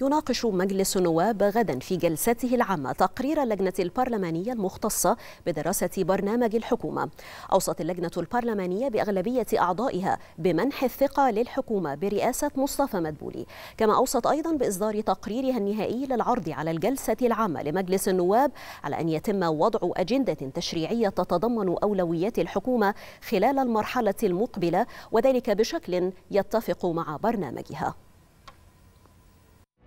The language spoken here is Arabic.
يناقش مجلس النواب غدا في جلسته العامة تقرير اللجنة البرلمانية المختصة بدراسة برنامج الحكومة. أوصت اللجنة البرلمانية بأغلبية أعضائها بمنح الثقة للحكومة برئاسة مصطفى مدبولي. كما أوصت أيضا بإصدار تقريرها النهائي للعرض على الجلسة العامة لمجلس النواب على أن يتم وضع أجندة تشريعية تتضمن أولويات الحكومة خلال المرحلة المقبلة وذلك بشكل يتفق مع برنامجها.